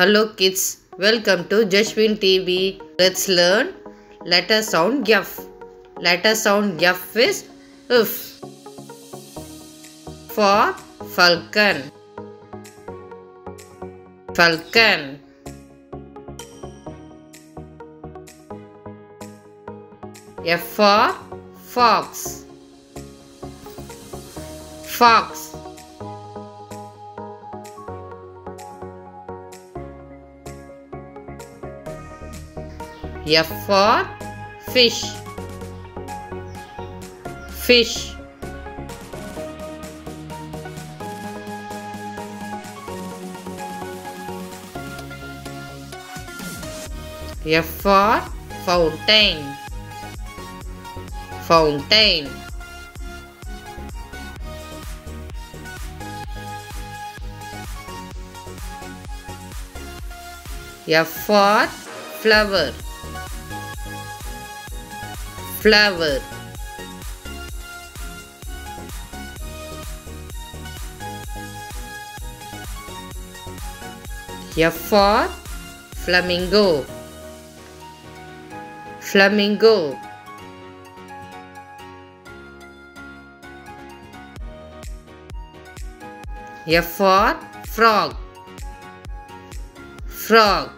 Hello kids, welcome to Jashwin TV. Let's learn letter sound F. Letter sound F is if. For falcon. Falcon. F for fox. Fox. F for fish. Fish. F for fountain. Fountain. F for flower. Flower. F for flamingo. Flamingo. F for frog. Frog.